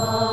Oh.